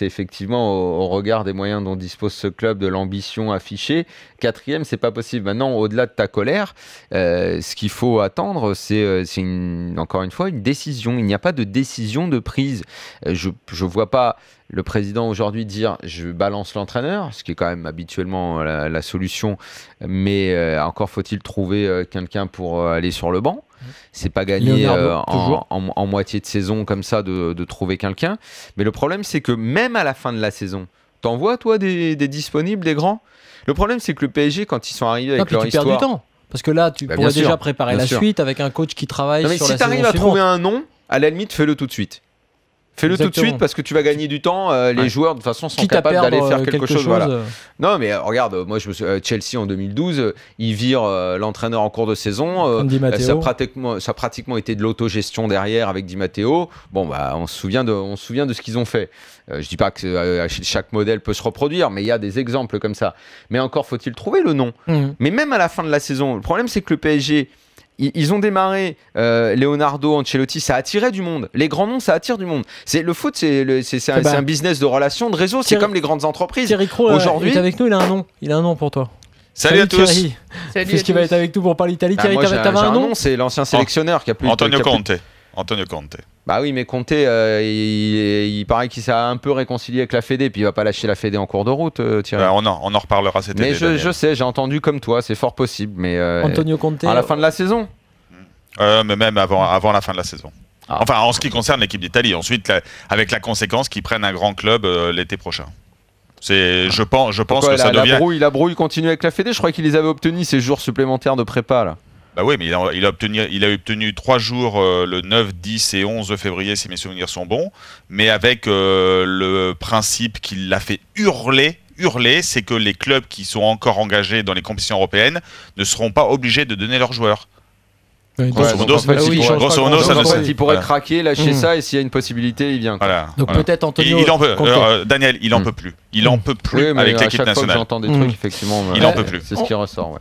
c'est effectivement au, regard des moyens dont dispose ce club, de l'ambition affichée. Quatrième, c'est pas possible. Maintenant, au-delà de ta colère, euh, ce qu'il faut attendre, c'est euh, encore une fois une décision. Il n'y a pas de décision de prise. Euh, je je vois pas le président aujourd'hui dire je balance l'entraîneur, ce qui est quand même habituellement la, la solution, mais euh, encore faut-il trouver euh, quelqu'un pour euh, aller sur le banc. C'est pas gagné euh, en, en- en moitié de saison comme ça de, de trouver quelqu'un. Mais le problème, c'est que même à la fin de la saison, t'en vois toi des, des disponibles, des grands? Le problème, c'est que le PSG, quand ils sont arrivés avec leur tu perds du temps. Parce que là, tu Bah, pourrais sûr, déjà préparer la sûr. suite avec un coach qui travaille Non, mais sur si la tu arrives saison à trouver un nom, à la limite, fais-le tout de suite. Fais-le tout de suite parce que tu vas gagner du temps. euh, les Ouais. joueurs, de toute façon, sont Quitte capables d'aller faire euh, quelque, quelque chose. voilà. euh, Non, mais euh, regarde, moi, je me suis- Chelsea en 2012, euh, ils virent l'entraîneur en cours de saison. ça, a pratiquement, ça a pratiquement été de l'autogestion derrière avec Di Matteo. Bon, bah, on se souvient de, on se souvient de ce qu'ils ont fait. Je dis pas que chaque modèle peut se reproduire, mais il y a des exemples comme ça. Mais encore faut-il trouver le nom. mhm. Mais même à la fin de la saison, le problème c'est que le PSG, ils, ils ont démarré, euh, Leonardo, Ancelotti, ça attirait du monde. Les grands noms, ça attire du monde. C'est le foot, c'est un, Eh ben, un business de relations, de réseau. C'est Thierry- comme les grandes entreprises. Thierry Croix, Aujourd'hui- est avec nous, il a un nom. Il a un nom pour toi. Salut, à tous. Thierry. Puisqu'il va être avec nous pour parler Italie. Ah, Thierry, t'avais un, nom nom, c'est l'ancien sélectionneur qui a plus Antonio qui Conte. Antonio Conte. Bah oui, mais Conte, euh, il, il paraît qu'il s'est un peu réconcilié avec la Fédé, puis il va pas lâcher la Fédé en cours de route, euh, Thierry. Bah, on, en, on en reparlera cet mais été. je, je sais, j'ai entendu comme toi, c'est fort possible, mais euh, Antonio Conte. à la fin de la saison. Euh, mais même avant, avant la fin de la saison. Ah. Enfin, en ce qui concerne l'équipe d'Italie. Ensuite, la- avec la conséquence qu'ils prennent un grand club euh, l'été prochain. C'est, je pense, je pense Pourquoi que ça la, la devient. brouille, la brouille continue avec la Fédé? Je crois qu'il les avait obtenus ces jours supplémentaires de prépa là. Bah oui, mais il a, il a obtenu, il a obtenu trois jours euh, le 9, 10 et 11 février, si mes souvenirs sont bons. Mais avec euh, le principe qui l'a fait hurler. Hurler, c'est que les clubs qui sont encore engagés dans les compétitions européennes ne seront pas obligés de donner leurs joueurs. Ouais, Grosso donc- modo, donc, en fait, oui, il il pourrait- change pas grosso modo, grand-chose. ça donc, ne en sert- fait, il pourrait voilà. craquer, lâcher Mm. ça, et s'il y a une possibilité, il vient. quoi. Voilà. Donc voilà. peut-être Il, Antonio il en peut, euh, Daniel, il en Mm. peut plus. Il en peut plus Oui, mais avec l'équipe chaque fois que nationale. j'entends des trucs, effectivement, Il en peut plus. C'est ce qui ressort. ouais.